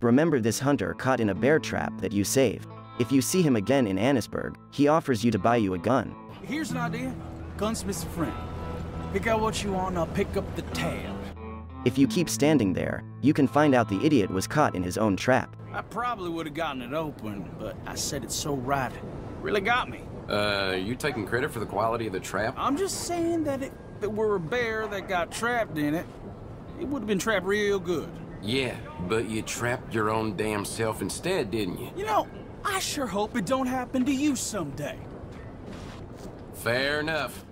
Remember this hunter caught in a bear trap that you saved. If you see him again in Annesburg, he offers you to buy you a gun. Here's an idea. Gunsmith's a friend. Pick out what you want, and I'll pick up the tab. If you keep standing there, you can find out the idiot was caught in his own trap. I probably would have gotten it open, but I said it so right. Really got me. Uh, you taking credit for the quality of the trap? I'm just saying that if it were a bear that got trapped in it, it would have been trapped real good. Yeah, but you trapped your own damn self instead, didn't you? You know, I sure hope it don't happen to you someday. Fair enough.